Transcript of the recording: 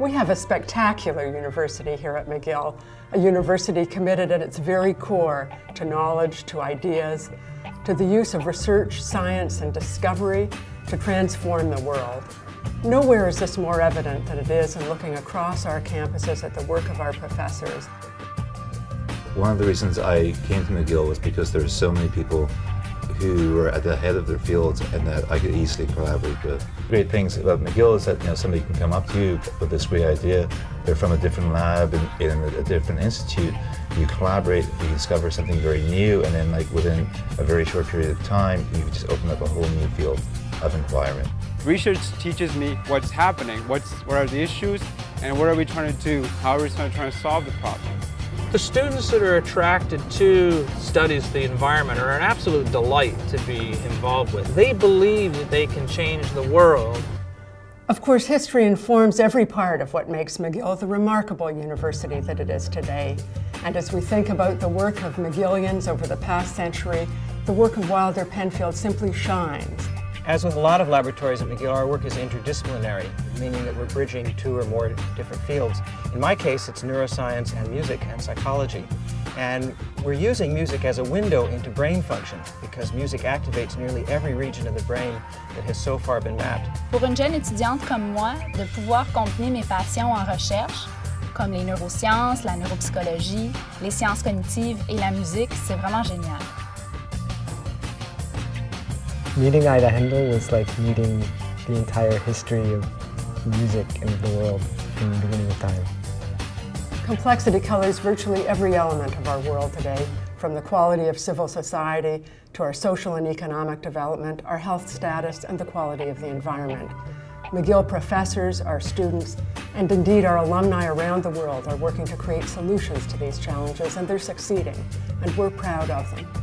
We have a spectacular university here at McGill, a university committed at its very core to knowledge, to ideas, to the use of research, science, and discovery to transform the world. Nowhere is this more evident than it is in looking across our campuses at the work of our professors. One of the reasons I came to McGill was because there are so many people who were at the head of their fields and that I could easily collaborate with. Great things about McGill is that you know somebody can come up to you with this great idea. They're from a different lab in, in a different institute. You collaborate, you discover something very new, and then like within a very short period of time, you just open up a whole new field of environment. Research teaches me what's happening, what's, what are the issues, and what are we trying to do, how are we trying to solve the problem. The students that are attracted to studies of the environment are an absolute delight to be involved with. They believe that they can change the world. Of course, history informs every part of what makes McGill the remarkable university that it is today. And as we think about the work of McGillians over the past century, the work of Wilder Penfield simply shines. As with a lot of laboratories at McGill, our work is interdisciplinary, meaning that we're bridging two or more different fields. In my case, it's neuroscience and music and psychology. And we're using music as a window into brain function because music activates nearly every region of the brain that has so far been mapped. Pour une jeune étudiante comme moi, de pouvoir combiner mes passions en recherche, comme les neurosciences, la neuropsychologie, les sciences cognitives et la musique, c'est vraiment génial. Meeting Ida Haendel was like meeting the entire history of music and the world from the beginning of time. Complexity colors virtually every element of our world today, from the quality of civil society to our social and economic development, our health status, and the quality of the environment. McGill professors, our students, and indeed our alumni around the world are working to create solutions to these challenges, and they're succeeding, and we're proud of them.